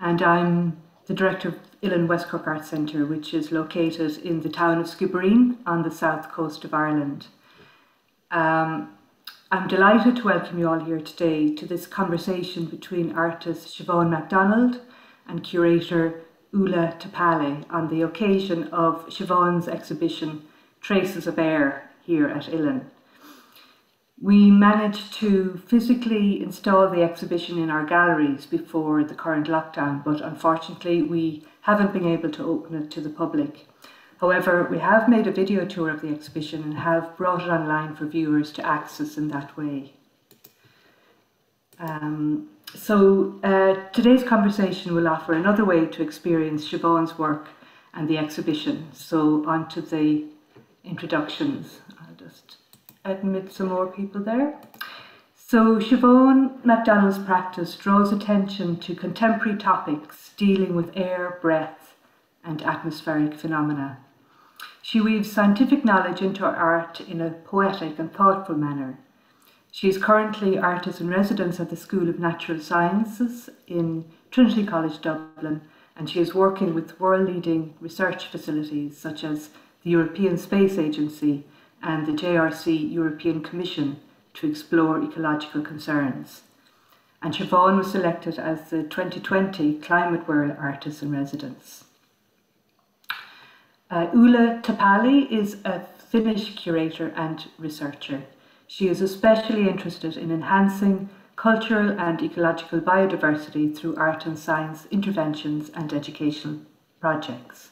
and I'm the director of Uillinn West Cork Arts Centre, which is located in the town of Skibbereen on the south coast of Ireland. Um, I'm delighted to welcome you all here today to this conversation between artist Siobhan McDonald and curator Ulla Taipale on the occasion of Siobhan's exhibition Traces of Air here at Uillinn. We managed to physically install the exhibition in our galleries before the current lockdown, but unfortunately we haven't been able to open it to the public. However, we have made a video tour of the exhibition and have brought it online for viewers to access in that way. Um, so uh, today's conversation will offer another way to experience Siobhan's work and the exhibition. So on to the introductions. Admit some more people there. So Siobhan McDonald's practice draws attention to contemporary topics dealing with air, breath and atmospheric phenomena. She weaves scientific knowledge into her art in a poetic and thoughtful manner. She is currently artist in residence at the School of Natural Sciences in Trinity College Dublin, and she is working with world leading research facilities such as the European Space Agency and the JRC European Commission to explore ecological concerns. And Siobhan was selected as the 2020 Climate Whirl Artist in Residence. Uh, Ulla Taipale is a Finnish curator and researcher. She is especially interested in enhancing cultural and ecological biodiversity through art and science interventions and educational projects,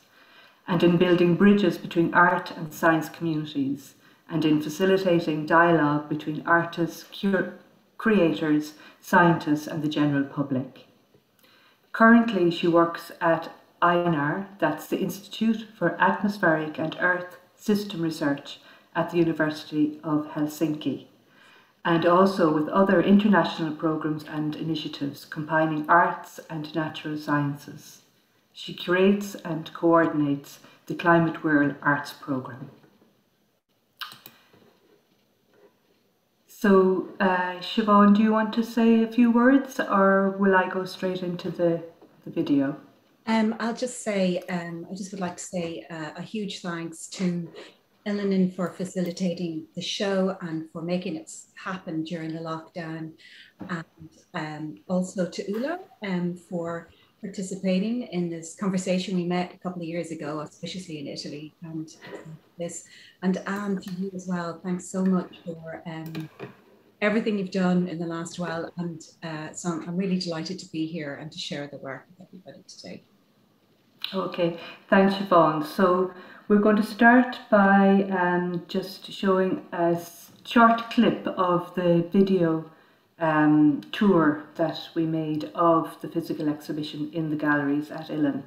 and in building bridges between art and science communities, and in facilitating dialogue between artists, creators, scientists, and the general public. Currently, she works at INAR, that's the Institute for Atmospheric and Earth System Research at the University of Helsinki, and also with other international programs and initiatives combining arts and natural sciences. She curates and coordinates the Climate Whirl Arts Programme. So, uh, Siobhan, do you want to say a few words or will I go straight into the, the video? Um, I'll just say, um, I just would like to say uh, a huge thanks to Uillinn for facilitating the show and for making it happen during the lockdown, and um, also to Ulla um, for participating in this conversation we met a couple of years ago, auspiciously in Italy, and this, and Anne to you as well. Thanks so much for um, everything you've done in the last while, and uh, so I'm really delighted to be here and to share the work with everybody today. Okay, thanks, Siobhan. So we're going to start by um, just showing a short clip of the video um, tour that we made of the physical exhibition in the galleries at Uillinn.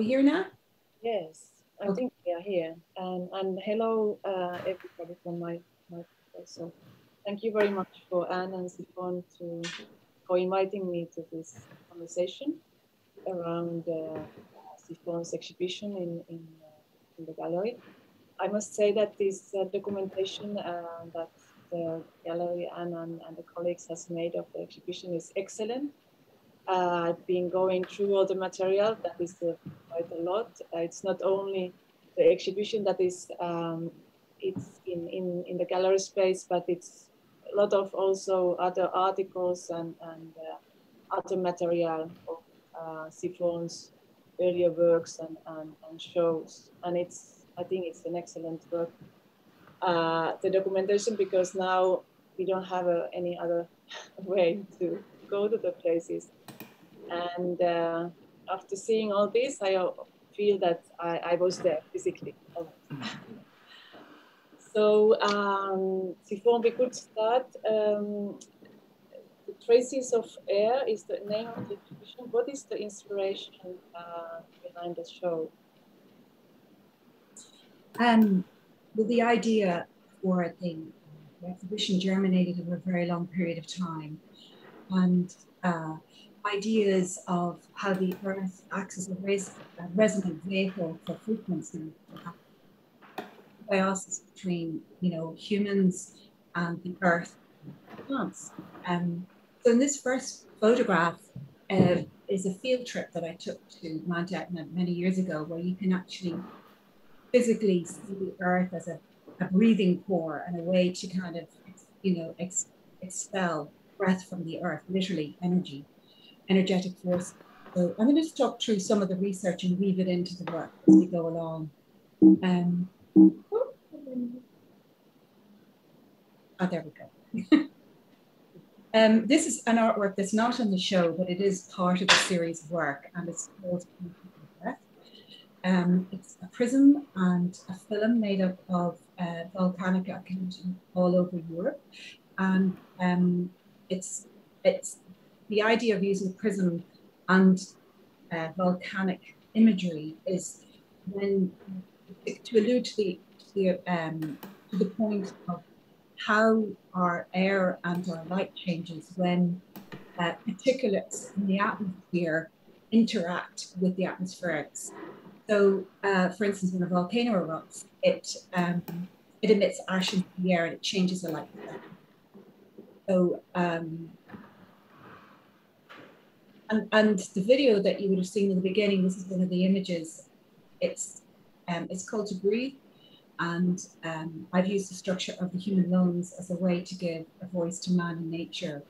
We here now? Yes, I okay. think we are here. Um, and hello, uh, everybody from my, my so thank you very much for Anne and Siobhan to for inviting me to this conversation around uh, Siobhan's exhibition in, in, uh, in, the gallery. I must say that this uh, documentation uh, that the gallery Anne and, and, the colleagues has made of the exhibition is excellent. Uh, I've been going through all the material, that is quite Uh, it's not only the exhibition that is um, it's in, in, in the gallery space, but it's a lot of also other articles and, and uh, other material of uh, Siobhan's earlier works and, and, and shows. And it's, I think it's an excellent work. Uh, the documentation, because now we don't have uh, any other way to go to the places. And uh, after seeing all this, I feel that I, I was there physically. so, um, Siobhan, we could start. Um, the Traces of Air is the name of the exhibition. What is the inspiration uh, behind the show? Um, well, the idea for the, the exhibition germinated over a very long period of time. And uh, ideas of how the Earth acts as a, res a resonant vehicle for frequency, symbiosis between you know humans and the Earth plants. Um, so in this first photograph uh, is a field trip that I took to Mount Etna many years ago, where you can actually physically see the Earth as a, a breathing pore and a way to kind of you know ex expel breath from the Earth, literally energy energetic force. So I'm going to just talk through some of the research and weave it into the work as we go along. Um, oh, there we go. um, this is an artwork that's not on the show, but it is part of a series of work, and it's called um, it's a prism and a film made up of uh, volcanic activity all over Europe, and um, it's it's the idea of using prism and uh, volcanic imagery is when to allude to the to the, um, to the point of how our air and our light changes when uh, particulates in the atmosphere interact with the atmospherics. So, uh, for instance, when a volcano erupts, it um, it emits ash into the air and it changes the light. So, um, and, and the video that you would have seen in the beginning, this is one of the images. It's um, it's called to breathe, and um, I've used the structure of the human lungs as a way to give a voice to man and nature.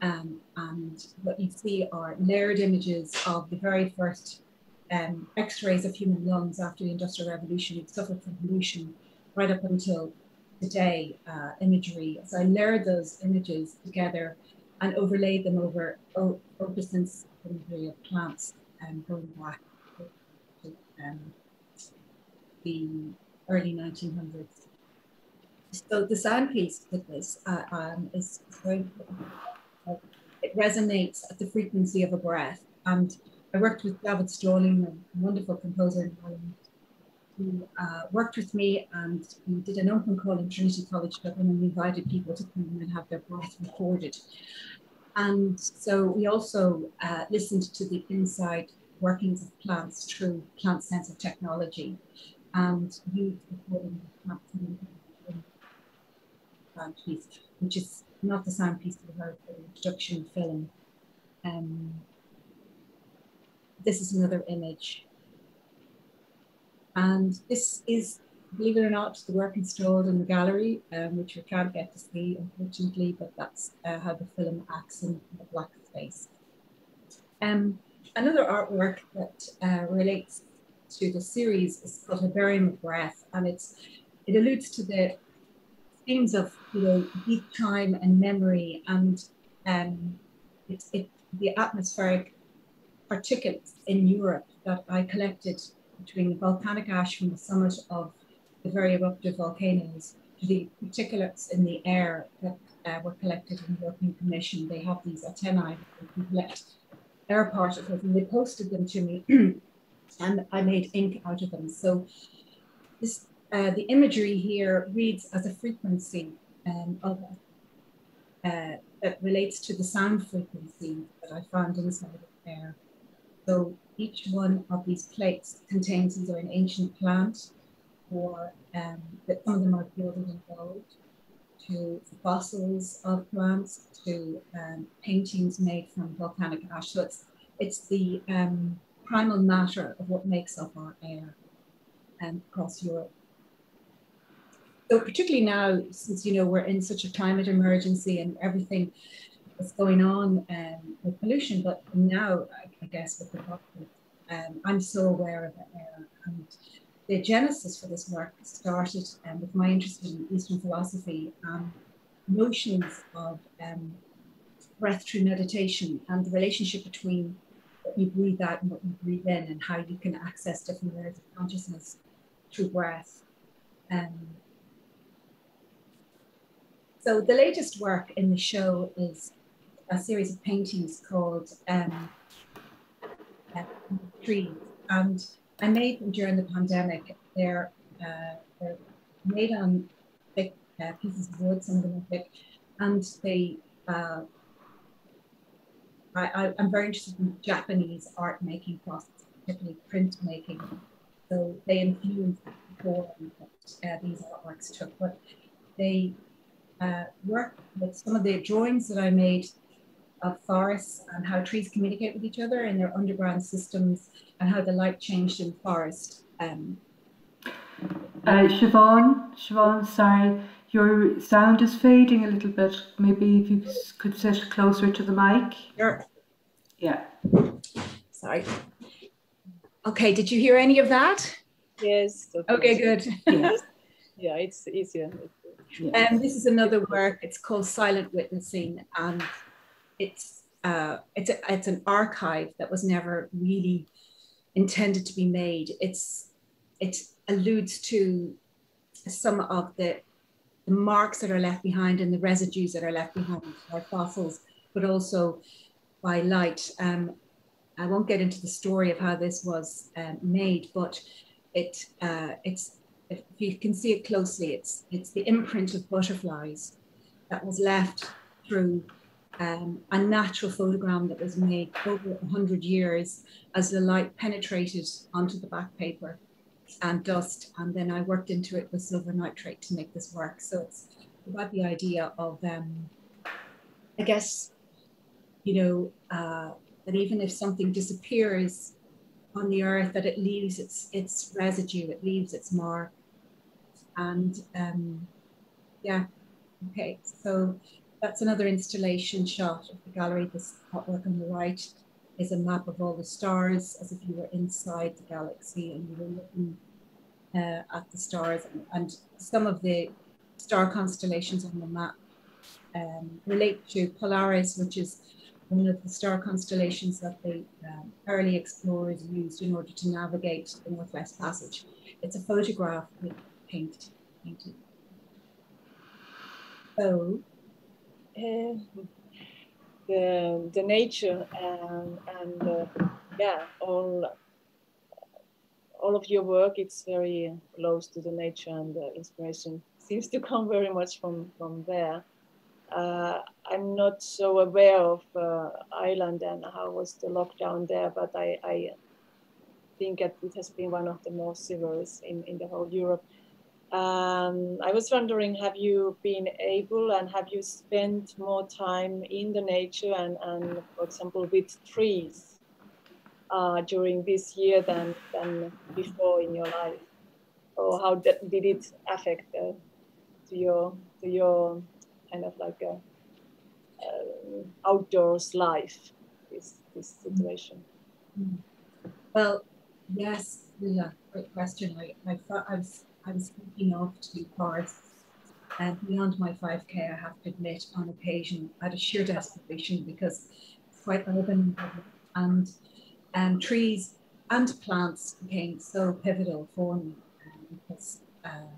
Um, and what you see are layered images of the very first um, X-rays of human lungs after the Industrial Revolution. It suffered from pollution right up until today. Uh, imagery. So I layered those images together and overlaid them over imagery of plants um, going back to um, the early 1900s. So the sound piece with this uh, um, is very. It resonates at the frequency of a breath. And I worked with David Stalling, a wonderful composer in Ireland, who uh, worked with me and we did an open call in Trinity College Dublin and we invited people to come and have their breath recorded. And so we also uh, listened to the inside workings of plants through plant sensor technology and used recording plant piece, which is not the sound piece of our introduction film. Um, this is another image and this is, believe it or not, the work installed in the gallery, um, which you can't get to see, unfortunately, but that's uh, how the film acts in the black space. Um, another artwork that uh, relates to the series is called Herbarium of Breath, and it's it alludes to the themes of you know deep time and memory, and um, it's it, the atmospheric particles in Europe that I collected between the volcanic ash from the summit of the very eruptive volcanoes to the particulates in the air that uh, were collected in the European Commission. They have these antennae that can collect air particles and they posted them to me and I made ink out of them. So this, uh, the imagery here reads as a frequency um, of uh, that relates to the sound frequency that I found inside the air. So each one of these plates contains either an ancient plant or um, that some of them are gilded in gold, to fossils of plants, to um, paintings made from volcanic ash. So it's, it's the um, primal matter of what makes up our air um, across Europe. So particularly now, since you know we're in such a climate emergency and everything that's going on um, with pollution, but now I, guess with the um, I'm so aware of the air. And the genesis for this work started um, with my interest in Eastern philosophy notions of um, breath through meditation and the relationship between what you breathe out and what you breathe in, and how you can access different layers of consciousness through breath. Um, so the latest work in the show is a series of paintings called um, uh, Trees, and I made them during the pandemic. They're, uh, they're made on thick uh, pieces of wood, some of them are thick, and they uh, I, am very interested in Japanese art making process, particularly printmaking. So they influenced the form that uh, these artworks took, but they uh, work with some of the drawings that I made of forests and how trees communicate with each other in their underground systems and how the light changed in forest. Um, uh, Siobhan, Siobhan, sorry, your sound is fading a little bit. Maybe if you could sit closer to the mic. Sure. Yeah. Sorry. Okay, did you hear any of that? Yes. Okay, good. Yes. yeah, it's easier. And um, this is another work. It's called Silent Witnessing, and it's uh, it's a, it's an archive that was never really intended to be made. It's it alludes to some of the the marks that are left behind and the residues that are left behind by fossils, but also by light. Um, I won't get into the story of how this was um, made, but it uh, it's if you can see it closely, it's it's the imprint of butterflies that was left through um, a natural photogram that was made over 100 years as the light penetrated onto the back paper and dust. And then I worked into it with silver nitrate to make this work. So it's about the idea of, um, I guess, you know, uh, that even if something disappears on the earth, that it leaves its its residue, it leaves its mark. And um, yeah, okay, so that's another installation shot of the gallery. This artwork on the right is a map of all the stars as if you were inside the galaxy and you were looking uh, at the stars. And, and, some of the star constellations on the map um, relate to Polaris, which is one of the star constellations that the um, early explorers used in order to navigate the Northwest Passage. It's a photograph with paint painted. So the the nature and and uh, yeah all all of your work it's very close to the nature and the inspiration seems to come very much from from there uh, I'm not so aware of uh, Ireland and how was the lockdown there, but I, I think that it has been one of the most severe in, in the whole Europe. Um, I was wondering, have you been able and have you spent more time in the nature and, and for example, with trees uh, during this year than, than before in your life? Or how did, it affect uh, to your to your kind of like a, uh, outdoors life? This this situation. Well, yes, Lila, great question. I I, I was I was thinking of to forests. And beyond my 5K, I have to admit, on occasion, had a sheer desperation because quite urban and um, trees and plants became so pivotal for me um, because, uh,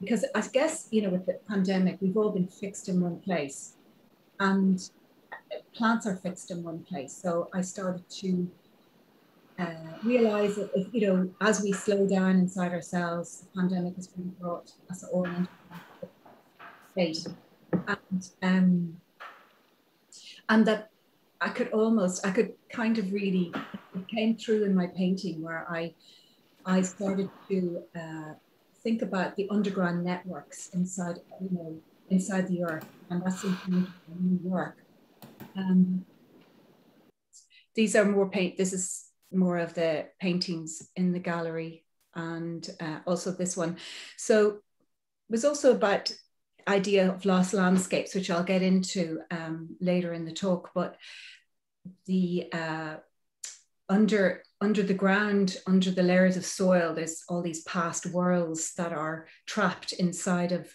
because I guess, you know, with the pandemic, we've all been fixed in one place and plants are fixed in one place. So I started to uh, realize that if, you know, as we slow down inside ourselves, the pandemic has really brought us all into state. And, um, and that I could almost, I could kind of really, it came through in my painting where I, I started to uh, think about the underground networks inside, you know, inside the earth, and that's something new work. Um, these are more paint. This is more of the paintings in the gallery, and uh, also this one. So it was also about idea of lost landscapes, which I'll get into um, later in the talk. But the uh, under under the ground, under the layers of soil, there's all these past worlds that are trapped inside of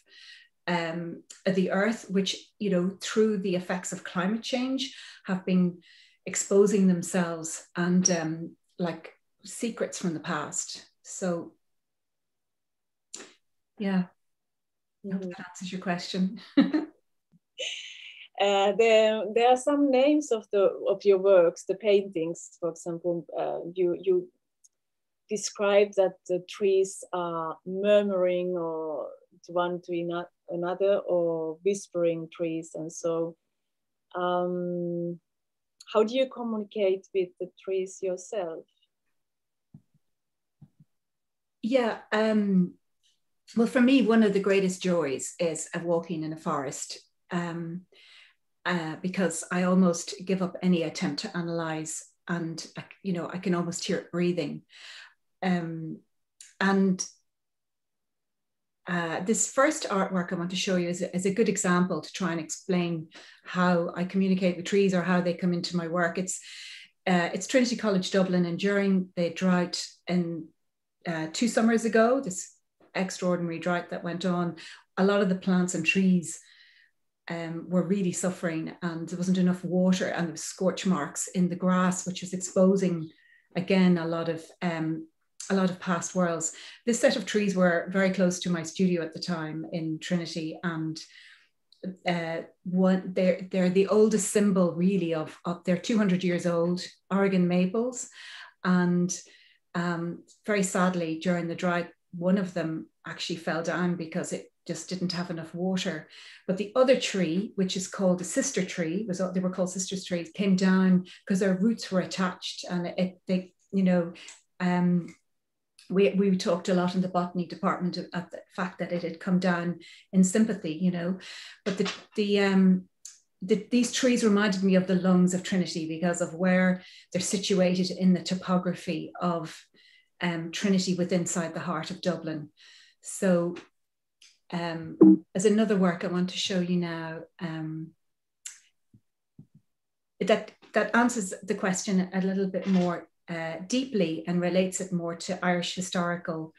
um, the earth, which you know through the effects of climate change have been exposing themselves and um, like secrets from the past. So yeah, mm-hmm. Hope that answers your question. Uh, there, there are some names of the of your works, the paintings, for example. Uh, you you describe that the trees are murmuring or to one to another or whispering trees, and so. Um, how do you communicate with the trees yourself? Yeah, um, well, for me, one of the greatest joys is walking in a forest. Um, uh, because I almost give up any attempt to analyze, and you know I can almost hear it breathing. Um, and uh, this first artwork I want to show you is a, is a, good example to try and explain how I communicate with trees or how they come into my work. It's uh, it's Trinity College Dublin, and during the drought in uh, two summers ago, this extraordinary drought that went on, a lot of the plants and trees um, were really suffering and there wasn't enough water and there was scorch marks in the grass, which was exposing again a lot of um, a lot of past worlds. This set of trees were very close to my studio at the time in Trinity and uh, one they're they're the oldest symbol really of, of they're 200 years old Oregon maples and um, very sadly during the drought one of them actually fell down because it just didn't have enough water. But the other tree, which is called the sister tree, was they were called sisters trees, came down because their roots were attached, and it they you know. Um, we, we talked a lot in the botany department of the fact that it had come down in sympathy, you know, but the, the um, the, these trees reminded me of the lungs of Trinity because of where they're situated in the topography of um, Trinity within inside the heart of Dublin. So um, as another work I want to show you now, um, that, that answers the question a little bit more uh, deeply and relates it more to Irish historical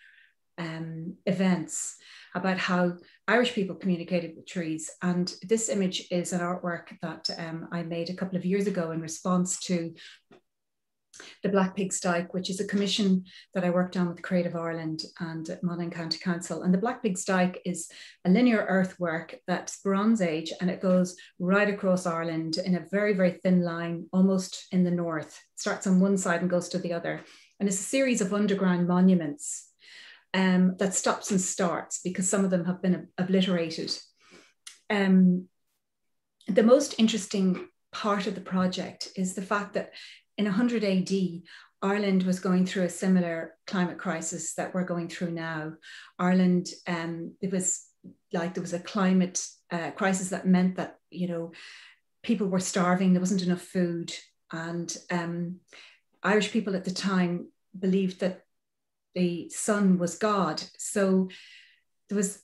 um, events about how Irish people communicated with trees. And this image is an artwork that um, I made a couple of years ago in response to the Black Pigs Dyke, which is a commission that I worked on with Creative Ireland and Monaghan County Council. And the Black Pigs Dyke is a linear earthwork that's Bronze Age and it goes right across Ireland in a very, very thin line, almost in the north. It starts on one side and goes to the other. And it's a series of underground monuments um, that stops and starts because some of them have been obliterated. Um, the most interesting part of the project is the fact that in 100 AD, Ireland was going through a similar climate crisis that we're going through now. Ireland, um, it was like there was a climate uh, crisis that meant that, you know, people were starving, there wasn't enough food. And um, Irish people at the time believed that the sun was God. So there was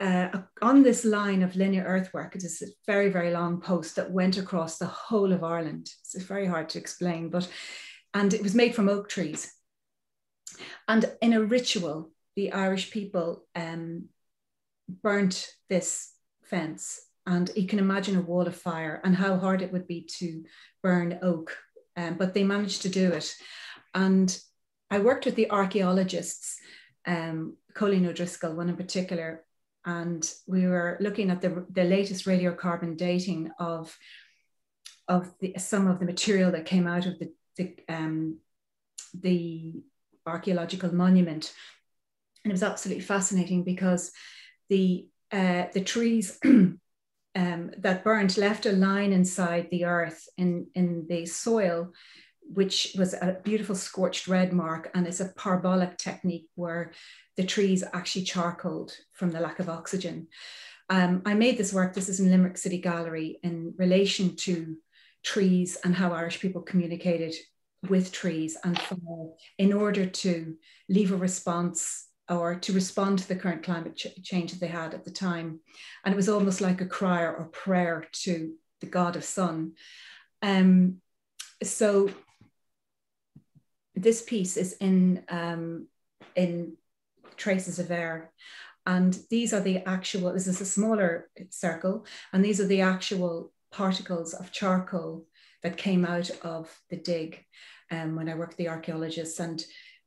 uh, on this line of linear earthwork, it is a very, very long post that went across the whole of Ireland. It's very hard to explain, but, and it was made from oak trees. And in a ritual, the Irish people um, burnt this fence. And you can imagine a wall of fire and how hard it would be to burn oak. Um, but they managed to do it. And I worked with the archaeologists, um, Colleen O'Driscoll, one in particular, and we were looking at the, the latest radiocarbon dating of, of the, some of the material that came out of the, the, um, the archaeological monument. And it was absolutely fascinating because the, uh, the trees um, that burnt left a line inside the earth in, in the soil which was a beautiful scorched red mark and it's a parabolic technique where the trees actually charcoaled from the lack of oxygen. Um, I made this work, this is in Limerick City Gallery, in relation to trees and how Irish people communicated with trees and fire in order to leave a response or to respond to the current climate ch change that they had at the time. And it was almost like a cry or prayer to the god of sun. Um, so this piece is in um, in traces of air and these are the actual this is a smaller circle and these are the actual particles of charcoal that came out of the dig um, when i worked the archaeologists and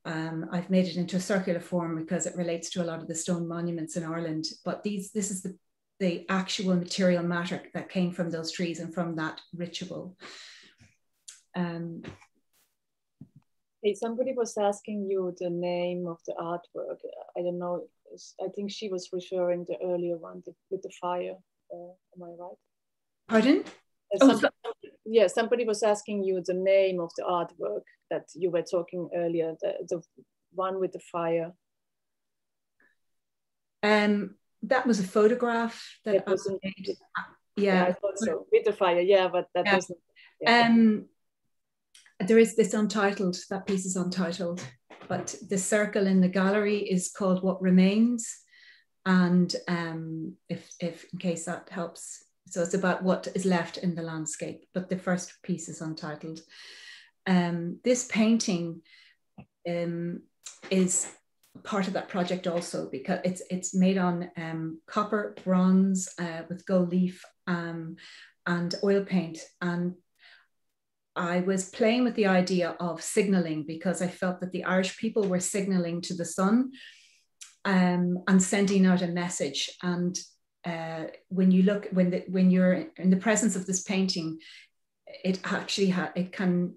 um, I've made it into a circular form because it relates to a lot of the stone monuments in Ireland. But these, this is the, the actual material matter that came from those trees and from that ritual. Um, Hey, somebody was asking you the name of the artwork. I don't know. I think she was referring the earlier one the, with the fire. Uh, am I right? Pardon? Uh, oh, so yeah, somebody was asking you the name of the artwork that you were talking earlier, the, the one with the fire. Um, that was a photograph that I made. Yeah, yeah, I thought so. With the fire, yeah, but that yeah. wasn't. Yeah. Um, there is this untitled, that piece is untitled, but the circle in the gallery is called What Remains. And um, if, if in case that helps, so it's about what is left in the landscape, but the first piece is untitled. Um, this painting um, is part of that project also because it's it's made on um, copper, bronze uh, with gold leaf um, and oil paint. And I was playing with the idea of signaling because I felt that the Irish people were signaling to the sun um, and sending out a message. And uh, when you look, when the, when you're in the presence of this painting, it actually ha- it can,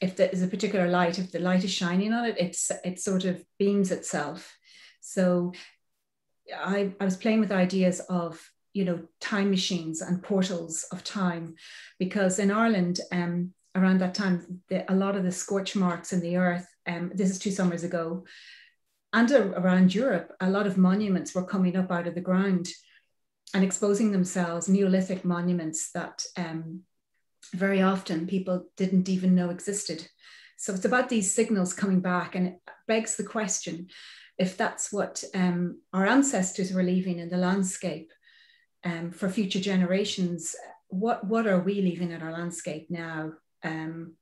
if there is a particular light, if the light is shining on it, it's it sort of beams itself. So I, I was playing with ideas of you know time machines and portals of time because in Ireland um, around that time, the, a lot of the scorch marks in the earth, um, this is two summers ago, and around Europe, a lot of monuments were coming up out of the ground and exposing themselves, Neolithic monuments that um, very often people didn't even know existed. So it's about these signals coming back, and it begs the question if that's what um, our ancestors were leaving in the landscape um, for future generations, what, what are we leaving in our landscape now? Um,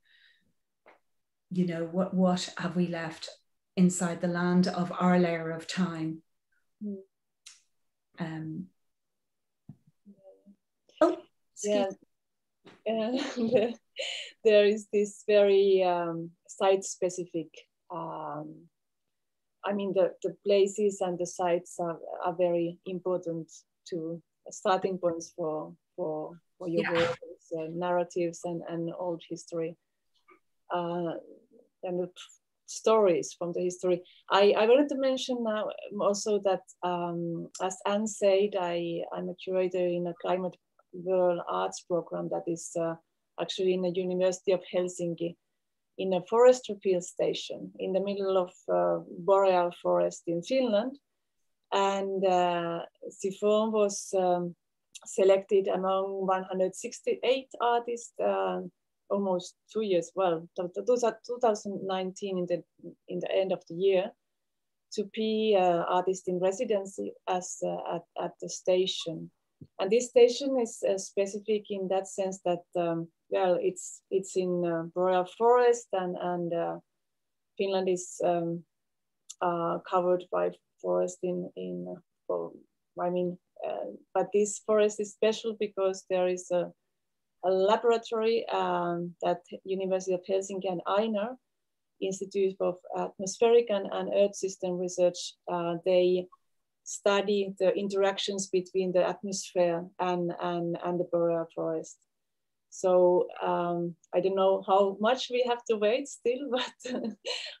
you know, what, what have we left inside the land of our layer of time? Hmm. Um, oh, yeah. And there is this very um, site specific um, I mean, the, the places and the sites are, are very important to starting points for, for, for your yeah. work uh, narratives and, and old history uh, and stories from the history. I, I wanted to mention now also that, um, as Anne said, I, I'm a curator in a Climate Whirl arts program that is uh, actually in the University of Helsinki in a forest repeal station in the middle of uh, boreal forest in Finland. And uh, Siobhan was um, selected among 168 artists uh, almost two years, well, those are 2019 in the, in the end of the year to be uh, artist in residency as uh, at, at the station. And this station is uh, specific in that sense that, um, well, it's, it's in uh, Boreal Forest and, and uh, Finland is um, uh, covered by forest in, in well, I mean, uh, but this forest is special because there is a, a laboratory um, that University of Helsinki and INAR, Institute of Atmospheric and, and Earth System Research, uh, they study the interactions between the atmosphere and, and, and the boreal forest. So um, I don't know how much we have to wait still, but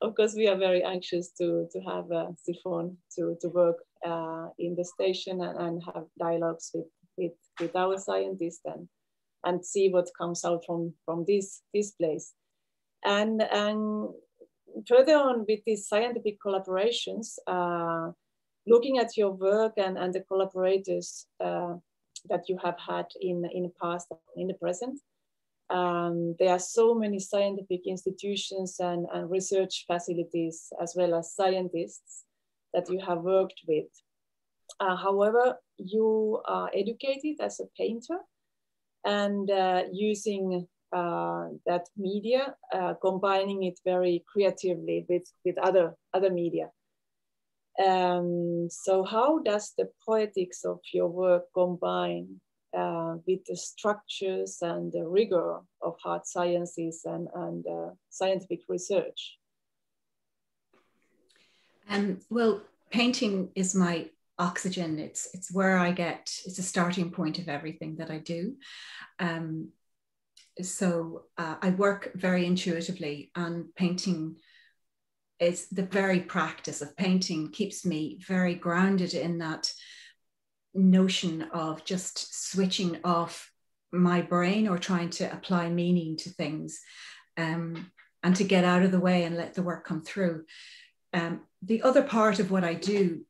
of course we are very anxious to, to have uh, Siobhan to, to work uh, in the station and, and have dialogues with, with, with our scientists and, and see what comes out from, from this, this place. And, and further on with these scientific collaborations, uh, looking at your work and, and the collaborators uh, that you have had in, in the past and in the present, um, there are so many scientific institutions and, and research facilities as well as scientists that you have worked with. Uh, however, you are educated as a painter and uh, using uh, that media, uh, combining it very creatively with, with other, other media. Um, so how does the poetics of your work combine uh, with the structures and the rigor of hard sciences and, and uh, scientific research? Um, well, painting is my oxygen. It's it's where I get. It's a starting point of everything that I do. Um, so uh, I work very intuitively, and painting is the very practice of painting keeps me very grounded in that notion of just switching off my brain or trying to apply meaning to things um, and to get out of the way and let the work come through. Um, the other part of what I do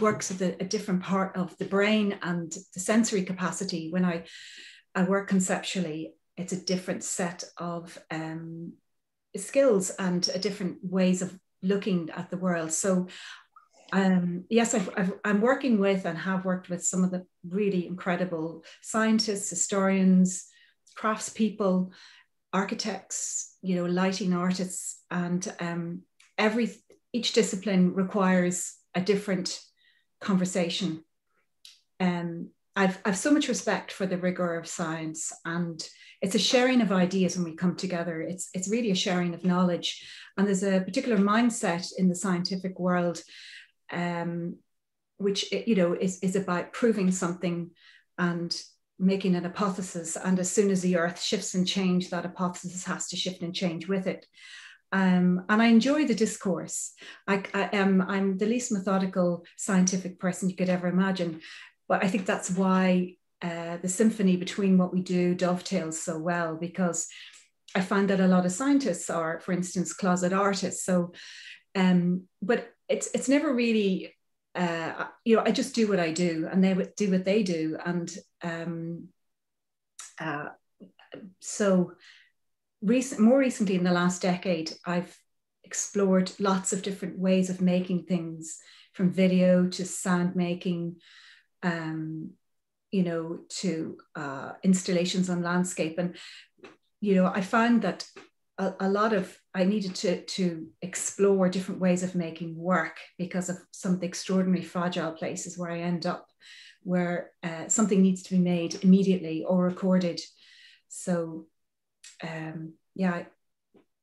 works with a, a, different part of the brain and the sensory capacity. When I, I work conceptually, it's a different set of um, skills and a different ways of looking at the world. So um, yes, i am working with and have worked with some of the really incredible scientists, historians, craftspeople, architects, you know, lighting artists, and um, every each discipline requires a different conversation. Um, I've, I've so much respect for the rigor of science and it's a sharing of ideas when we come together. It's, it's really a sharing of knowledge. And there's a particular mindset in the scientific world um, which you know is, is about proving something and making an hypothesis and as soon as the earth shifts and change that hypothesis has to shift and change with it um, and I enjoy the discourse. I, I, am I'm the least methodical scientific person you could ever imagine, but I think that's why uh, the symphony between what we do dovetails so well because I find that a lot of scientists are, for instance, closet artists. So, um, but it's it's never really uh, you know I just do what I do and they do what they do and um, uh, so recent more recently in the last decade I've explored lots of different ways of making things from video to sound making um, you know to uh, installations on landscape and you know I found that a, a lot of I needed to to explore different ways of making work because of some of the extraordinary fragile places where I end up, where uh, something needs to be made immediately or recorded. So, um, yeah,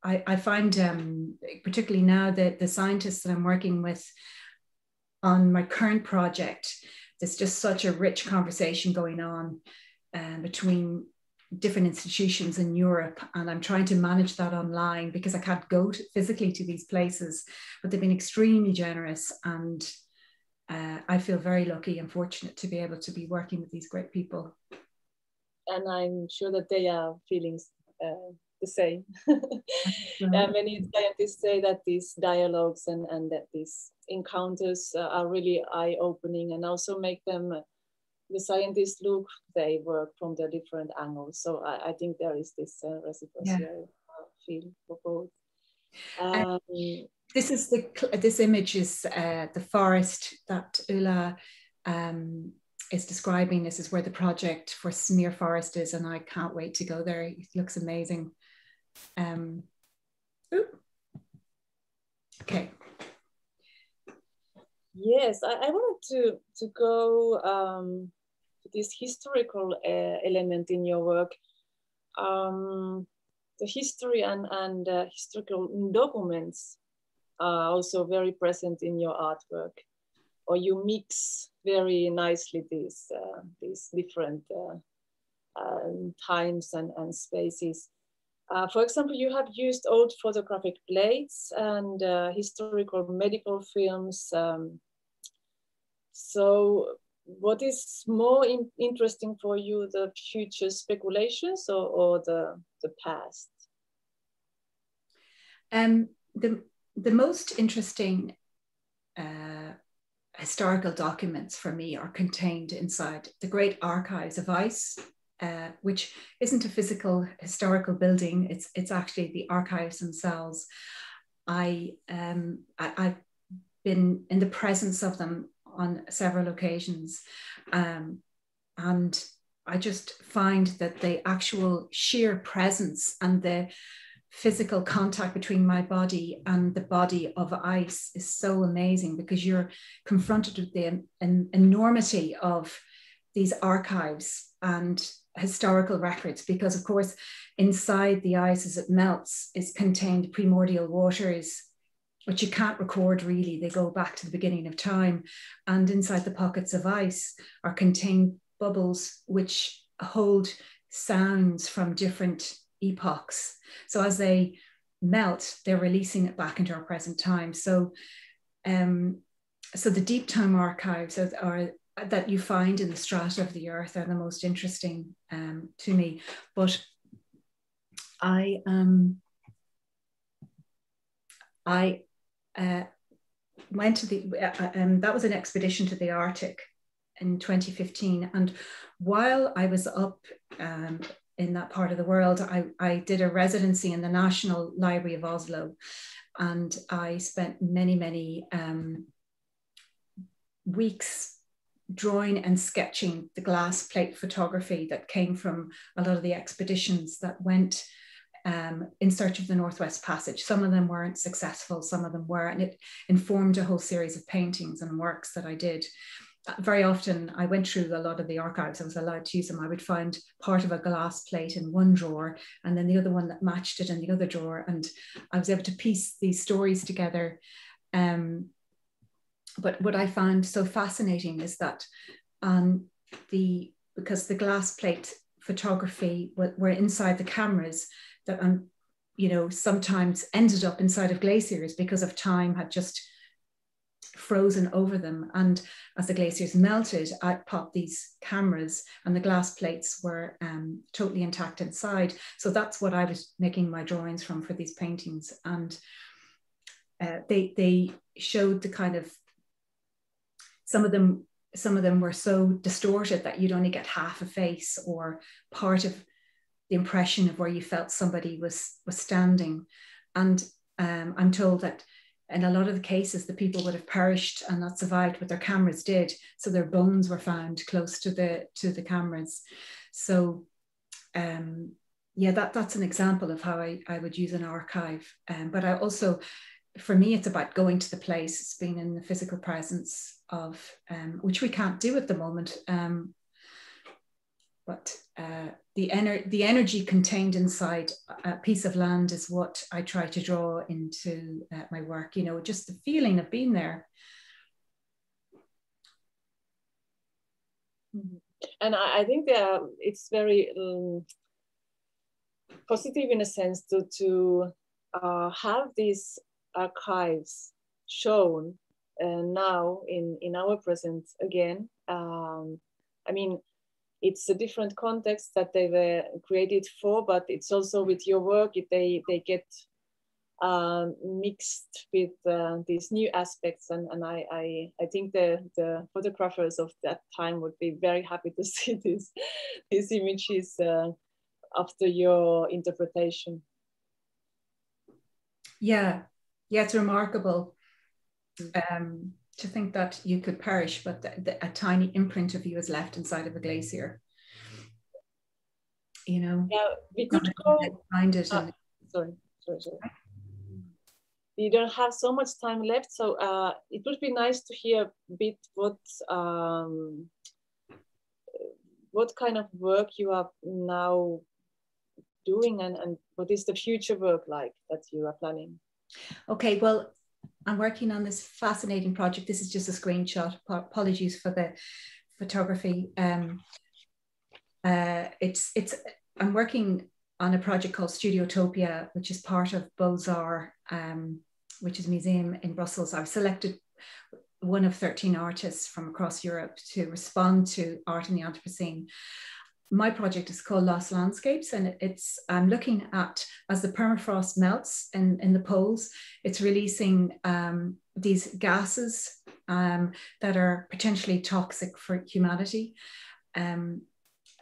I, I find um, particularly now that the scientists that I'm working with on my current project, there's just such a rich conversation going on uh, between different institutions in Europe, and I'm trying to manage that online because I can't go to, physically to these places. But they've been extremely generous, and uh, I feel very lucky and fortunate to be able to be working with these great people. And I'm sure that they are feeling uh, the same. uh, many scientists say that these dialogues and, and that these encounters uh, are really eye-opening and also make them the scientists look they work from the different angles. So I, I think there is this uh, reciprocity yeah. feel for both. Um, this is the this image is uh, the forest that Ulla um, is describing. This is where the project for Smear Forest is, and I can't wait to go there. It looks amazing. Um, okay. Yes, I, I, wanted to to go um, to this historical uh, element in your work. Um, the history and, and uh, historical documents are also very present in your artwork, or you mix very nicely these, uh, these different uh, um, times and, and spaces. Uh, for example, you have used old photographic plates and uh, historical medical films. Um, so what is more in, interesting for you, the future speculations or, or the, the past? Um, the, the most interesting uh, historical documents for me are contained inside the great archives of ICE, uh, which isn't a physical historical building. It's it's actually the archives themselves. I, um, I I've been in the presence of them on several occasions, um, and I just find that the actual sheer presence and the physical contact between my body and the body of ice is so amazing because you're confronted with the en- enormity of these archives and historical records because of course inside the ice as it melts is contained primordial waters which you can't record really. They go back to the beginning of time. And inside the pockets of ice are contained bubbles which hold sounds from different epochs. So as they melt, they're releasing it back into our present time. So, um, so the deep time archives are, are that you find in the strata of the earth are the most interesting um, to me. But I um, I uh, went to the uh, um, that was an expedition to the Arctic in 2015, and while I was up um, in that part of the world, I, I did a residency in the National Library of Oslo, and I spent many, many um, weeks drawing and sketching the glass plate photography that came from a lot of the expeditions that went um, in search of the Northwest Passage. Some of them weren't successful, some of them were, and it informed a whole series of paintings and works that I did very often I went through a lot of the archives, I was allowed to use them. I would find part of a glass plate in one drawer and then the other one that matched it in the other drawer. And I was able to piece these stories together. Um, but what I found so fascinating is that um, the because the glass plate photography were inside the cameras that um, you know sometimes ended up inside of glaciers because of time had just frozen over them. And as the glaciers melted, out popped these cameras, and the glass plates were um, totally intact inside. So that's what I was making my drawings from for these paintings. And uh, they they showed the kind of some of them some of them were so distorted that you'd only get half a face or part of the impression of where you felt somebody was was standing and um, i'm told that in a lot of the cases, the people would have perished and not survived, but their cameras did. So their bones were found close to the to the cameras. So, um, yeah, that that's an example of how I, I would use an archive. Um, but I also, for me, it's about going to the place. It's being in the physical presence of, um, which we can't do at the moment. Um, but uh, the, ener- the energy contained inside a piece of land is what I try to draw into uh, my work, you know, just the feeling of being there. Mm-hmm. And I, I think that it's very um, positive in a sense to, to uh, have these archives shown uh, now in, in our present again. Um, I mean, it's a different context that they were created for, but it's also with your work, if they, they get um, mixed with uh, these new aspects. And, and I, I, I think the, the photographers of that time would be very happy to see this, these images uh, after your interpretation. Yeah, yeah, it's remarkable. Um, to think that you could perish, but the, the, a tiny imprint of you is left inside of a glacier. You know, yeah, we could go find it. Uh, sorry, sorry, sorry. We don't have so much time left, so uh, it would be nice to hear a bit what um, what kind of work you are now doing, and, and what is the future work like that you are planning. Okay, well, I'm working on this fascinating project. This is just a screenshot. Apologies for the photography. Um, uh, it's it's I'm working on a project called Studiotopia, which is part of Bozar, um, which is a museum in Brussels. I've selected one of 13 artists from across Europe to respond to art in the Anthropocene. My project is called Lost Landscapes, and it's I'm looking at as the permafrost melts in, in the poles, it's releasing um, these gases um, that are potentially toxic for humanity. Um,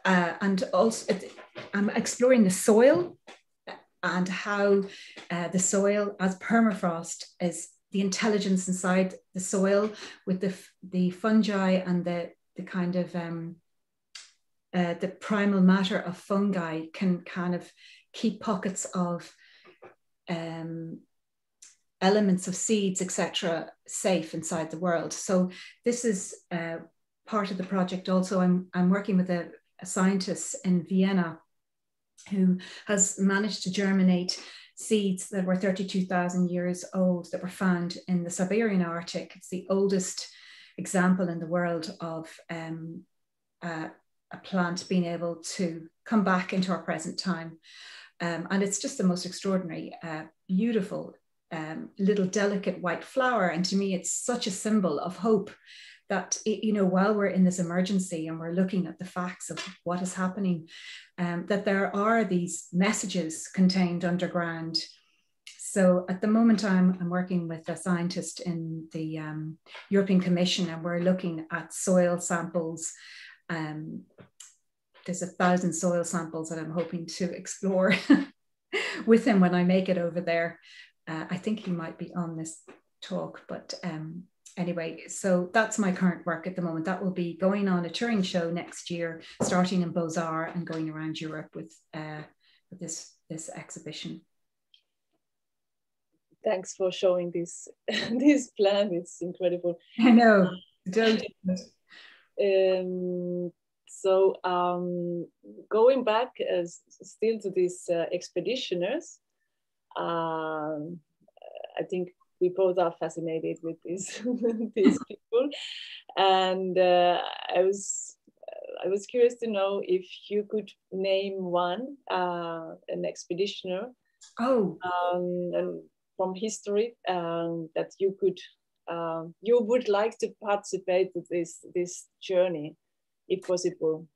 uh, and also I'm exploring the soil and how uh, the soil as permafrost is the intelligence inside the soil with the, the fungi and the, the kind of um, uh, the primal matter of fungi can kind of keep pockets of um, elements of seeds, etc., safe inside the world. So this is uh, part of the project. Also, I'm I'm working with a, a scientist in Vienna who has managed to germinate seeds that were 32,000 years old that were found in the Siberian Arctic. It's the oldest example in the world of um, uh, a plant being able to come back into our present time. Um, and it's just the most extraordinary, uh, beautiful um, little delicate white flower. And to me, it's such a symbol of hope that you know while we're in this emergency and we're looking at the facts of what is happening um, that there are these messages contained underground so at the moment I'm, I'm working with a scientist in the um, european commission and we're looking at soil samples um, there's a thousand soil samples that i'm hoping to explore with him when i make it over there uh, i think he might be on this talk but um, anyway, so that's my current work at the moment. That will be going on a touring show next year, starting in Bozar and going around Europe with, uh, with this, this exhibition. Thanks for showing this this plan. It's incredible. I know. Don't. Um, so um, going back uh, still to these uh, expeditioners, um, I think we both are fascinated with these these people, and uh, I was I was curious to know if you could name one uh, an expeditioner. Oh, um, from history um, that you could um, you would like to participate in this this journey, if possible.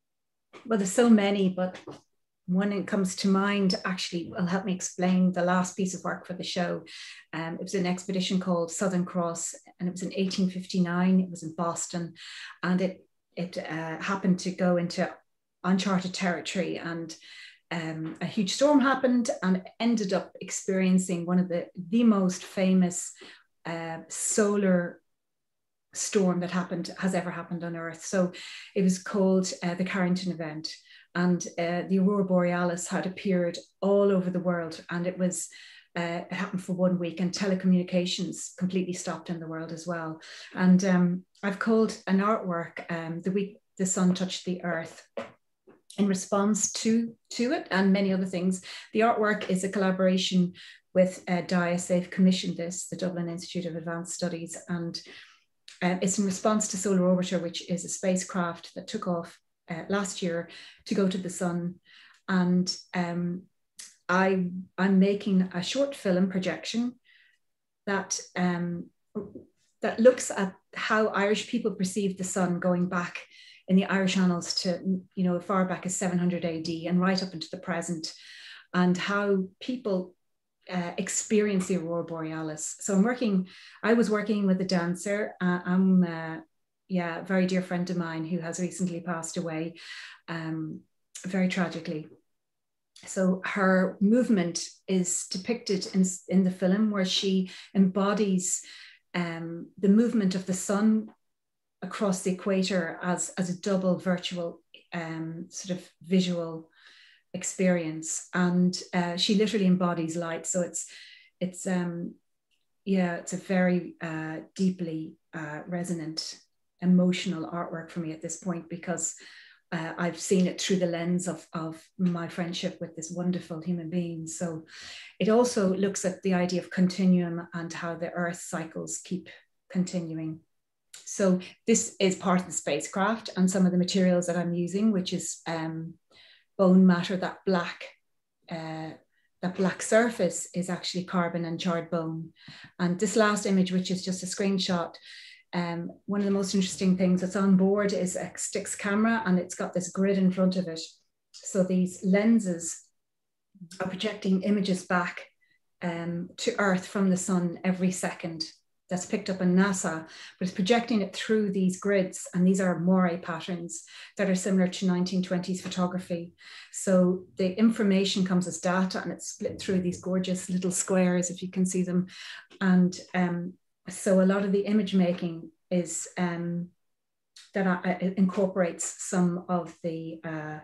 Well, there's so many, but one that comes to mind actually will help me explain the last piece of work for the show. Um, it was an expedition called Southern Cross, and it was in 1859. It was in Boston, and it it uh, happened to go into uncharted territory, and um, a huge storm happened, and ended up experiencing one of the the most famous uh, solar storm that happened has ever happened on Earth. So it was called uh, the Carrington event. And uh, the aurora borealis had appeared all over the world. And it was uh, it happened for one week and telecommunications completely stopped in the world as well. And um, i've called an artwork um, the week the sun touched the earth in response to to it and many other things. The artwork is a collaboration with uh, DIAS. They've commissioned this, the Dublin Institute of Advanced Studies, and uh, it's in response to Solar Orbiter, which is a spacecraft that took off uh, last year to go to the sun. And um, I, I'm making a short film projection that, um, that looks at how Irish people perceive the sun going back in the Irish annals to, you know, far back as 700 AD and right up into the present, and how people uh, experience the aurora borealis. So I'm working. I was working with a dancer. Uh, I'm uh, yeah, a very dear friend of mine who has recently passed away, um, very tragically. So her movement is depicted in, in the film where she embodies um, the movement of the sun across the equator as, as a double virtual um, sort of visual experience. And uh, she literally embodies light. So it's, it's um, yeah, it's a very uh, deeply uh, resonant emotional artwork for me at this point because uh, I've seen it through the lens of, of my friendship with this wonderful human being. So it also looks at the idea of continuum and how the earth cycles keep continuing. so this is part of the spacecraft and some of the materials that I'm using, which is um, bone matter, that black, uh, that black surface is actually carbon and charred bone. And this last image, which is just a screenshot, um, one of the most interesting things that's on board is a STIX camera and it's got this grid in front of it. So these lenses are projecting images back um, to Earth from the sun every second that's picked up in NASA, but it's projecting it through these grids. And these are moire patterns that are similar to 1920s photography. So the information comes as data and it's split through these gorgeous little squares, if you can see them. And um, so a lot of the image making is um, that uh, incorporates some of the uh,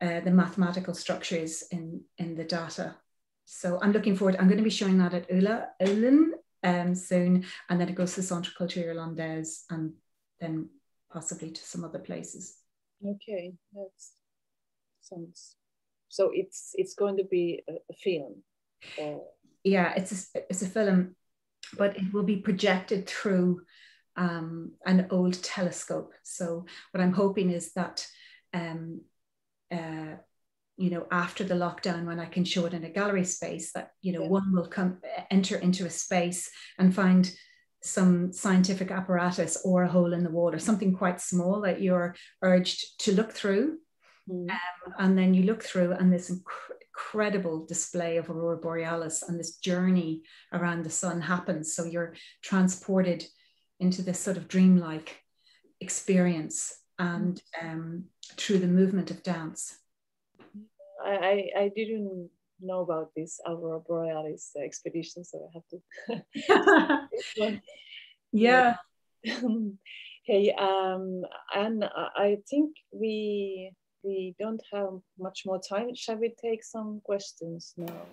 uh, the mathematical structures in in the data. So I'm looking forward. I'm going to be showing that at ULA, Uillinn um, soon, and then it goes to Centre Culturel Irlandais, and then possibly to some other places. Okay, that's sounds. So it's it's going to be a, a film. Or... Yeah, it's a, it's a film, but it will be projected through um, an old telescope. So what I'm hoping is that um, uh, you know after the lockdown when i can show it in a gallery space that you know yeah. one will come enter into a space and find some scientific apparatus or a hole in the wall or something quite small that you're urged to look through mm. um, and then you look through and this inc- incredible display of aurora borealis and this journey around the sun happens so you're transported into this sort of dreamlike experience and um, through the movement of dance I, I didn't know about this Aurora Borealis expedition, so I have to. yeah. hey, um, and I think we we don't have much more time. Shall we take some questions now?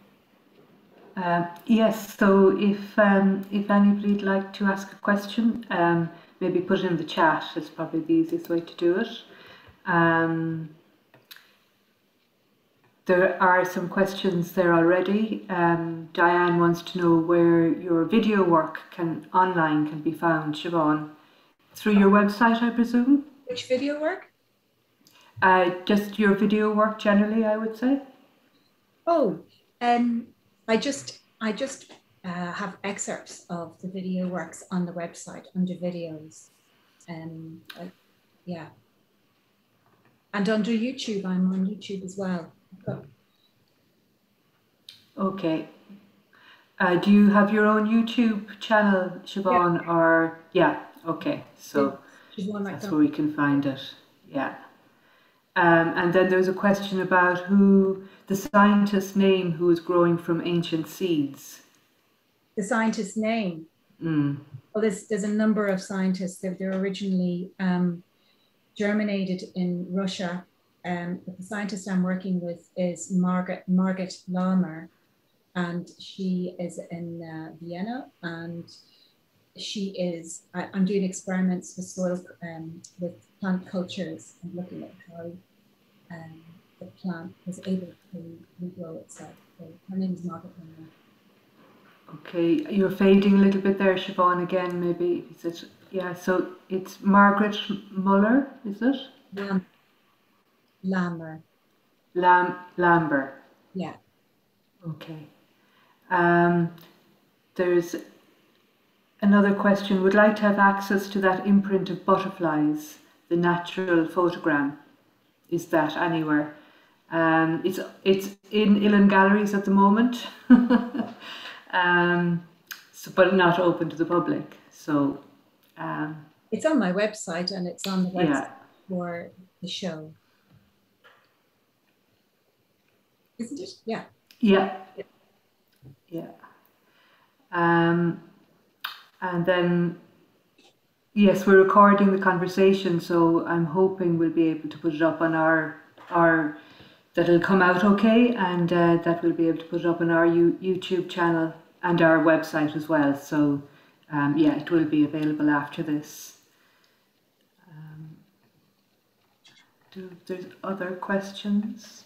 Uh, yes. So if um, if anybody'd like to ask a question, um, maybe put it in the chat. It's probably the easiest way to do it. Um, there are some questions there already. Um, Diane wants to know where your video work can online can be found, Siobhan. Through your website, I presume? Which video work? Uh, just your video work generally, I would say. Oh, um, I just I just uh, have excerpts of the video works on the website under videos. Um, I, yeah. And under YouTube, I'm on YouTube as well. Okay. Uh, do you have your own YouTube channel, Siobhan? Yeah. Or yeah, okay. So that's where we can find it. Yeah. Um, and then there's a question about who the scientist's name who is growing from ancient seeds. The scientist's name. Mm. Well, there's there's a number of scientists. They're, they're originally um, germinated in Russia um, the scientist I'm working with is Margaret Margaret Lalmer, and she is in uh, Vienna, and she is. I, am doing experiments with soil um, with plant cultures and looking at how um, the plant was able to regrow itself. So her name is Margaret Lalmer. Okay, you're fading a little bit there, Siobhan. Again, maybe is it? Yeah, so it's Margaret Muller, is it? Yeah. Lamber. Lam Lamber. Yeah. Okay. Um, there's another question. Would like to have access to that imprint of butterflies, the natural photogram. Is that anywhere? Um, it's it's in Uillinn Galleries at the moment, um, so, but not open to the public. So um, it's on my website and it's on the website yeah. for the show. Isn't it? Yeah. Yeah. Yeah. Um, and then, yes, we're recording the conversation, so I'm hoping we'll be able to put it up on our our that it'll come out okay, and uh, that we'll be able to put it up on our U- YouTube channel and our website as well. So, um, yeah, it will be available after this. Um, do there's other questions?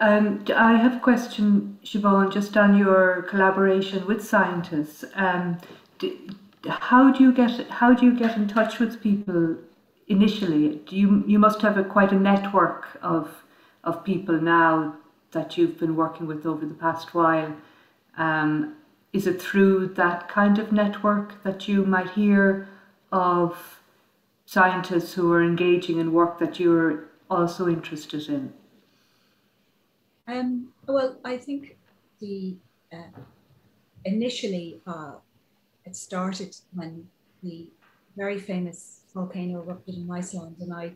Um, I have a question, Siobhan, just on your collaboration with scientists. Um, do, how do you get how do you get in touch with people initially? Do you you must have a quite a network of of people now that you've been working with over the past while. Um, is it through that kind of network that you might hear of scientists who are engaging in work that you're also interested in? Um, well, I think the uh, initially uh, it started when the very famous volcano erupted in Iceland, and I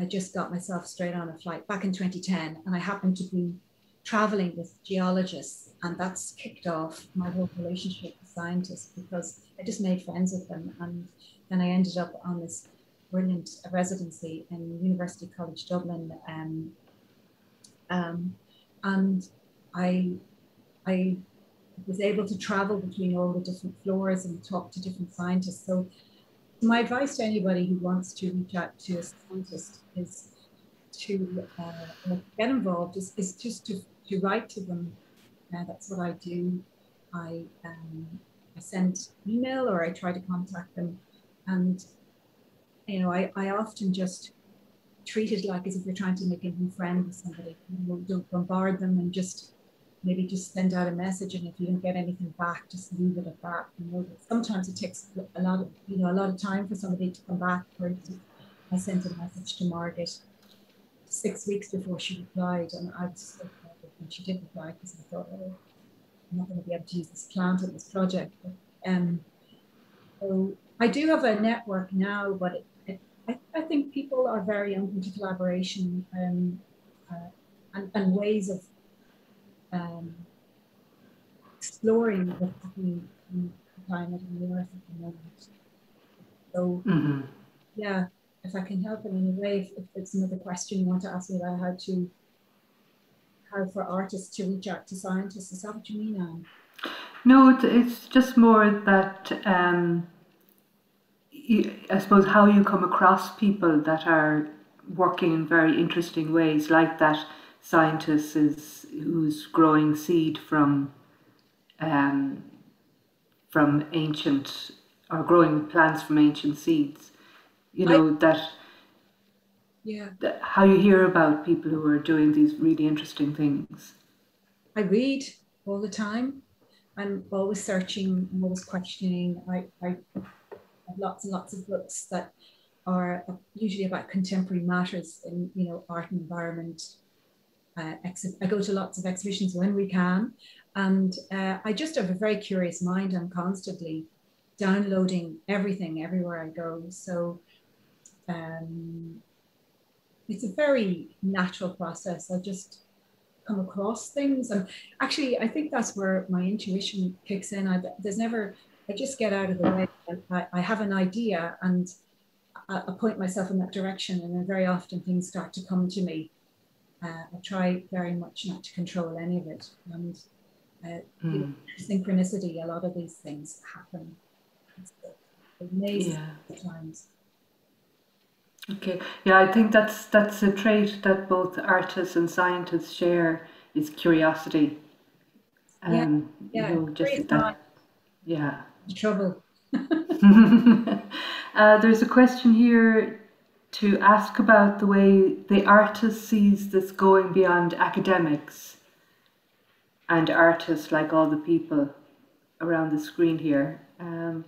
I just got myself straight on a flight back in 2010, and I happened to be traveling with geologists, and that's kicked off my whole relationship with scientists because I just made friends with them, and then I ended up on this brilliant residency in University College Dublin, um, um, and I I was able to travel between all the different floors and talk to different scientists. So my advice to anybody who wants to reach out to a scientist is to uh, get involved, is, is just to, to write to them. Uh, that's what I do. I, um, I send email or I try to contact them. And, you know, I, I often just treat it like as if you're trying to make a new friend with somebody. Don't bombard them and just maybe just send out a message and if you don't get anything back just leave it at that. You know sometimes it takes a lot of you know a lot of time for somebody to come back. For instance i sent a message to margaret six weeks before she replied and i was so when she did reply because i thought oh i'm not going to be able to use this plant in this project. But, um, so i do have a network now but it, I, I, think people are very open to collaboration um, uh, and, and ways of um, exploring what's happening in the climate and the earth at the moment. So, mm-hmm. yeah, if I can help in any way, if, if it's another question you want to ask me about how to, how for artists to reach out to scientists, is that what you mean, Anne? No, it's just more that um, I suppose how you come across people that are working in very interesting ways, like that scientist is who's growing seed from um, from ancient or growing plants from ancient seeds. You know I, that. Yeah. That how you hear about people who are doing these really interesting things. I read all the time. I'm always searching. I'm always questioning. I, I lots and lots of books that are usually about contemporary matters in you know art and environment uh, I go to lots of exhibitions when we can, and uh, I just have a very curious mind. I'm constantly downloading everything everywhere I go. So um, it's a very natural process. I just come across things, and actually, I think that's where my intuition kicks in. I, there's never I just get out of the way. I, I have an idea and I, I point myself in that direction, and then very often things start to come to me uh, I try very much not to control any of it. And uh, mm. you know, hmm. synchronicity, a lot of these things happen. It's amazing yeah. times. Okay, yeah, I think that's that's a trait that both artists and scientists share is curiosity. Um, yeah, yeah, you know, just that, yeah. Trouble. uh, there's a question here to ask about the way the artist sees this going beyond academics and artists like all the people around the screen here. Um,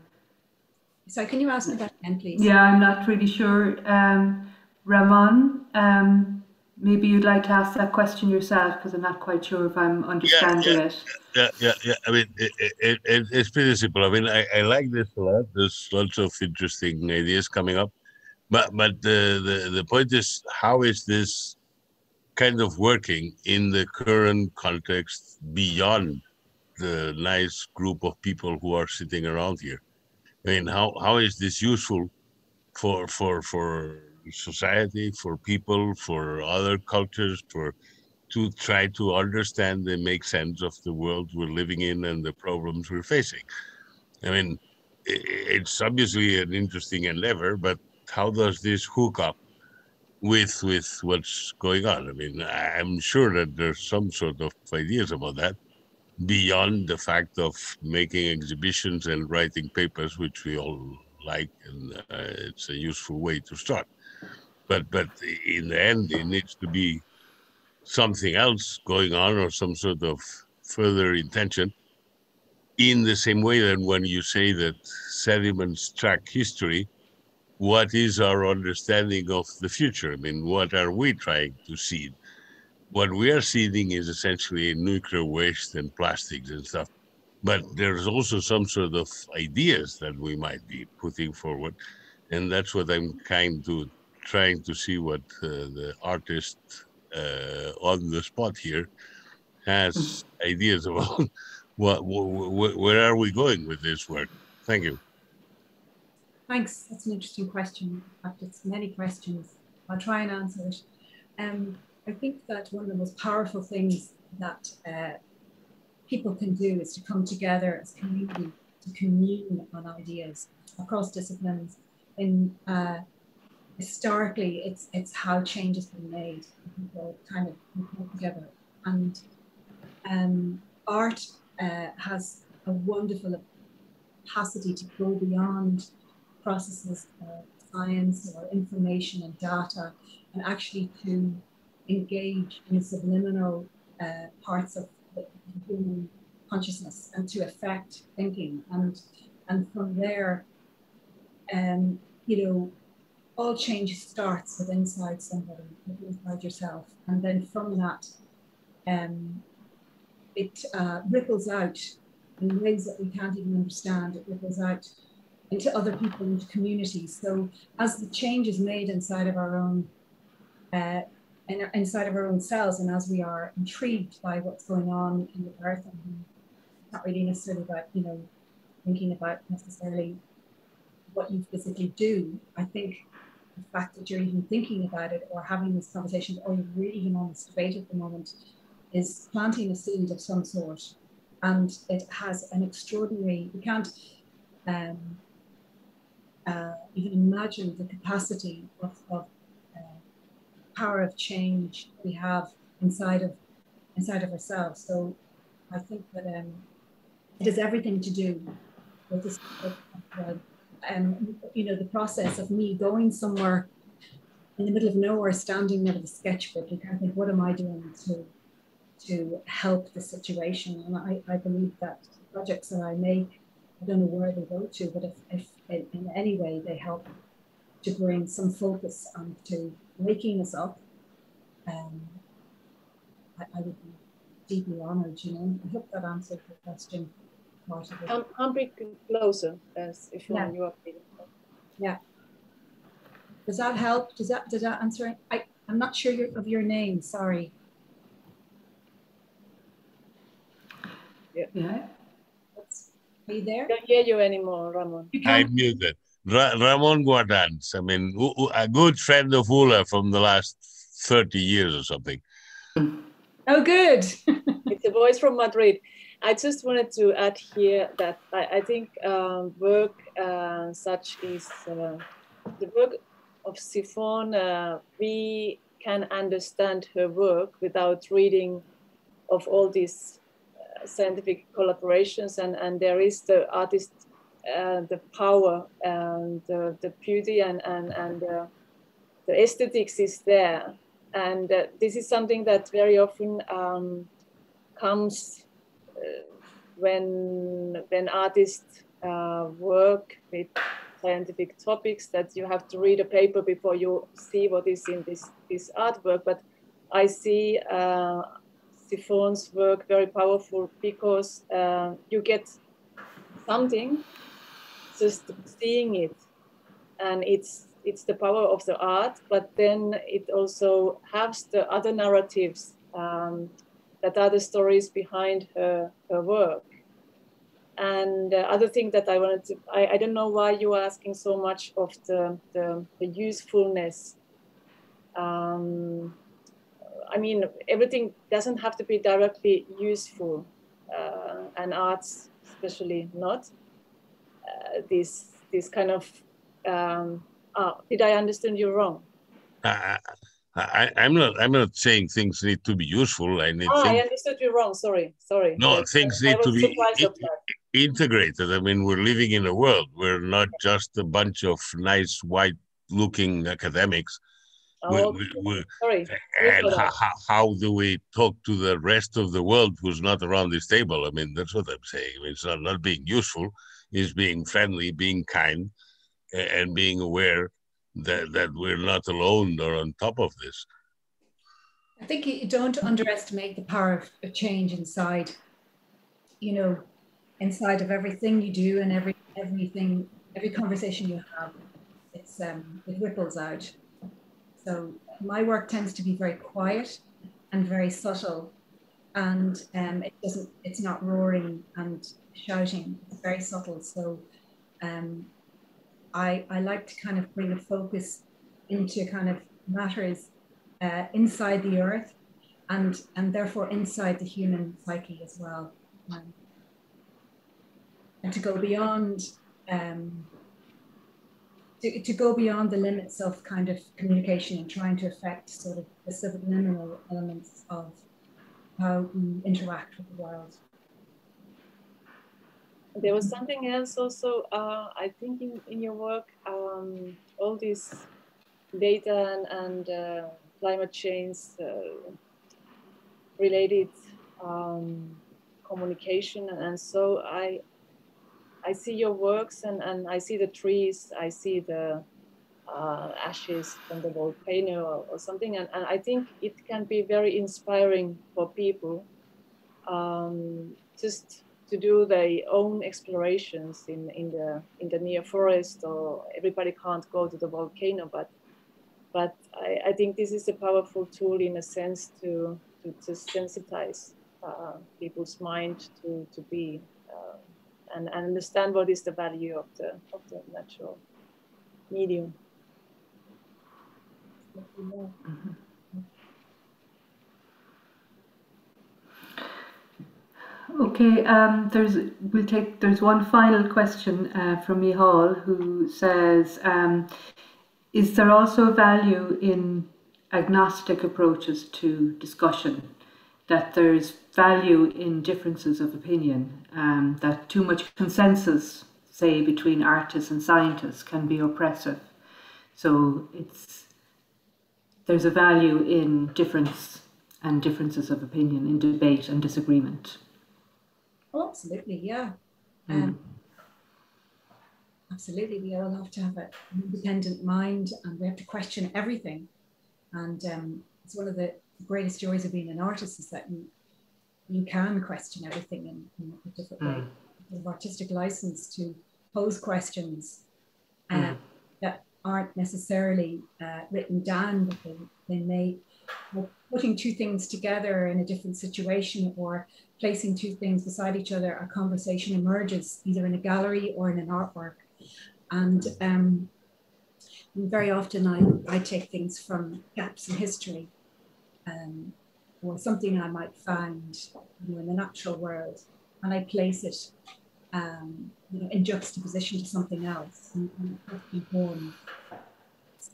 so can you ask me that again, please? Yeah, I'm not really sure. Um, Ramon, um, maybe you'd like to ask that question yourself because I'm not quite sure if I'm understanding yeah, yeah, it. Yeah, yeah, yeah. I mean, it, it, it, it's pretty simple. I mean, I, I like this a lot. There's lots of interesting ideas coming up. But but the, the, the point is, how is this kind of working in the current context beyond the nice group of people who are sitting around here? I mean, how, how is this useful for for for society, for people, for other cultures, for to try to understand and make sense of the world we're living in and the problems we're facing. I mean, it's obviously an interesting endeavor, but how does this hook up with with what's going on. I mean, I'm sure that there's some sort of ideas about that beyond the fact of making exhibitions and writing papers, which we all like, and uh, it's a useful way to start. But but in the end, it needs to be something else going on or some sort of further intention. In the same way that when you say that sediments track history, what is our understanding of the future? I mean, what are we trying to seed? What we are seeding is essentially nuclear waste and plastics and stuff. But there's also some sort of ideas that we might be putting forward. And that's what I'm kind to trying to see what uh, the artist uh, on the spot here has ideas about what, what, where are we going with this work. Thank you. Thanks. That's an interesting question. It's many questions. I'll try and answer it. Um, I think that one of the most powerful things that uh, people can do is to come together as community to commune on ideas across disciplines. In uh, historically, it's it's how change has been made. People kind of together, and um, art uh, has a wonderful capacity to go beyond processes of science or information and data, and actually to engage in subliminal uh, parts of the human consciousness and to affect thinking. And, and from there, um, you know, all change starts with inside somebody, inside yourself. And then from that, um, it uh, ripples out in ways that we can't even understand. It ripples out into other people, into communities. So as the change is made inside of our own, uh, in, inside of our own cells, and as we are intrigued by what's going on in the earth, and not really necessarily about you know thinking about necessarily what you physically do. I think the fact that you're even thinking about it or having this conversation, or you're really even on this debate at the moment, is planting a seed of some sort, and it has an extraordinary. you can't. Um, uh, can imagine the capacity of, of uh, power of change we have inside of inside of ourselves. So I think that um, it has everything to do with this. Uh, um, you know, the process of me going somewhere in the middle of nowhere, standing there with a sketchbook, kind of think, what am I doing to to help the situation? And I, I believe that projects that I make I don't know where they go to, but if, if in any way they help to bring some focus onto waking us up, um, I, I, would be deeply honored, you know. I hope that answered your question. Part of it. I'm, I'm bit closer as if you yeah. want you up Yeah. Does that help? Does that does that answer? I I'm not sure your, of your name. Sorry. Yeah. Yeah. Are you there? I can't hear you anymore, Ramon. I'm muted. Ra Ramon Guardans, I mean, a good friend of Ulla from the last 30 years or something. Oh, good. it's a voice from Madrid. I just wanted to add here that I, I think um, work uh, such is uh, the work of Siobhan, uh, we can understand her work without reading of all these scientific collaborations and, and there is the artist, uh, the power and the, the beauty and, and, and uh, the aesthetics is there. And uh, this is something that very often um, comes uh, when, when artists uh, work with scientific topics that you have to read a paper before you see what is in this, this artwork. But I see uh, Siobhan's work very powerful because uh, you get something just seeing it, and it's it's the power of the art, but then it also has the other narratives um, that are the stories behind her, her work. And the other thing that I wanted to, I, I don't know why you are asking so much of the, the, the usefulness. Um, I mean, everything doesn't have to be directly useful, uh, and arts especially not. Uh, this this kind of um, oh, did I understand you wrong? I, I, I'm not. I'm not saying things need to be useful. I need. Oh, things, I understood you wrong. Sorry, sorry. no, things need to be surprised i- of that. integrated. I mean, we're living in a world. We're not just a bunch of nice white-looking academics. Oh, We, okay. we, we, sorry. and how, how, how do we talk to the rest of the world who's not around this table? I mean, that's what I'm saying. I mean, it's not, not being useful, it's being friendly, being kind, and being aware that, that we're not alone or on top of this. I think you don't underestimate the power of change inside, you know, inside of everything you do and every everything, every conversation you have. It's um, it ripples out. So my work tends to be very quiet and very subtle, and um, it doesn't. It's not roaring and shouting. It's very subtle. So um, I I like to kind of bring a focus into kind of matters uh, inside the earth and and therefore inside the human psyche as well. Um, and to go beyond um, to, to go beyond the limits of kind of communication and trying to affect sort of the subliminal elements of how we interact with the world There was something else also, uh, I think in, in your work, um, all this data and, and uh, climate change uh, related um, communication. And so I, I see your works and, and I see the trees, I see the uh, ashes from the volcano or, or something. And, and I think it can be very inspiring for people um, just to do their own explorations in, in the in the near forest or everybody can't go to the volcano but but I, I think this is a powerful tool in a sense to to, to sensitize uh, people's mind to, to be uh, and, and understand what is the value of the of the natural medium. Okay, um, there's we'll take there's one final question uh, from Mihal who says, um, is there also value in agnostic approaches to discussion? That there's value in differences of opinion, um, that too much consensus, say between artists and scientists, can be oppressive. So it's there's a value in difference and differences of opinion, in debate and disagreement. Oh absolutely yeah Mm. um, absolutely we all have to have an independent mind and we have to question everything and um, it's one of the greatest joys of being an artist is that you you can question everything in, in a different way Mm. you have artistic license to pose questions uh, Mm. that aren't necessarily uh, written down but they, they may or putting two things together in a different situation or placing two things beside each other, a conversation emerges either in a gallery or in an artwork. And um, very often I, I take things from gaps in history um, or something I might find you know, in the natural world and I place it um, you know, in juxtaposition to something else and, and it has to be born.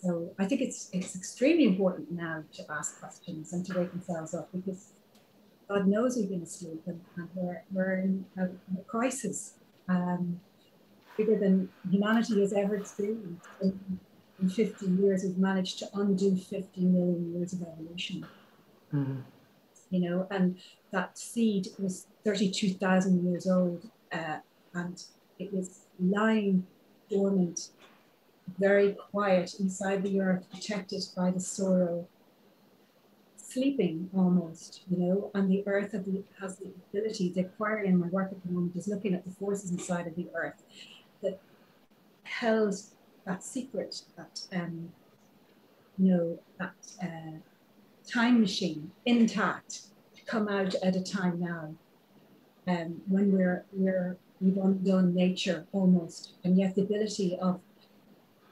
So I think it's it's extremely important now to ask questions and to wake themselves up because God knows we've been asleep and, and we're, we're in a, a crisis um, bigger than humanity has ever experienced. In, in 50 years, we've managed to undo 50 million years of evolution, Mm. you know, and that seed was 32,000 years old uh, and it was lying dormant, very quiet inside the earth, protected by the sorrow sleeping almost, you know, and the earth has the ability, the in my work at the moment is looking at the forces inside of the earth that held that secret, that, um, you know, that uh, time machine intact to come out at a time now. Um, when we're, we're, we've undone nature almost, and yet the ability of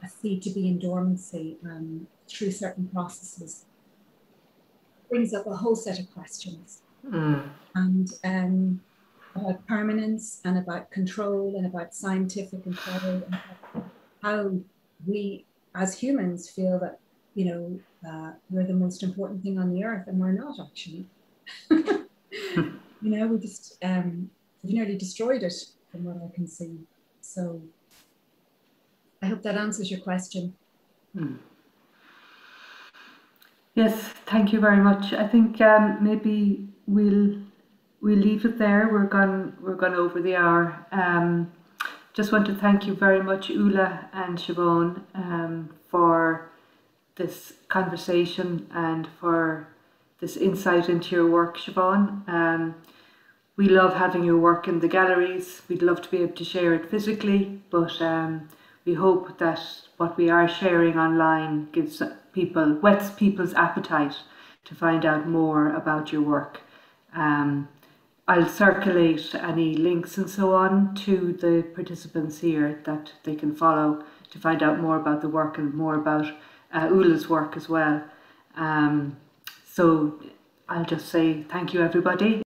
a seed to be in dormancy um, through certain processes brings up a whole set of questions Mm. and um, about permanence and about control and about scientific and how we as humans feel that you know, uh, we're the most important thing on the earth, and we're not actually. you know, we just um, we've nearly destroyed it from what I can see. So I hope that answers your question. Hmm. Yes, thank you very much. I think um, maybe we'll we'll leave it there. We're gone we're gone over the hour. Um, just want to thank you very much, Ulla and Siobhan, um, for this conversation and for this insight into your work, Siobhan. Um, we love having your work in the galleries. We'd love to be able to share it physically, but um, we hope that what we are sharing online gives people, whets people's appetite to find out more about your work. Um, I'll circulate any links and so on to the participants here that they can follow to find out more about the work and more about uh, Ulla's work as well. Um, so I'll just say thank you everybody.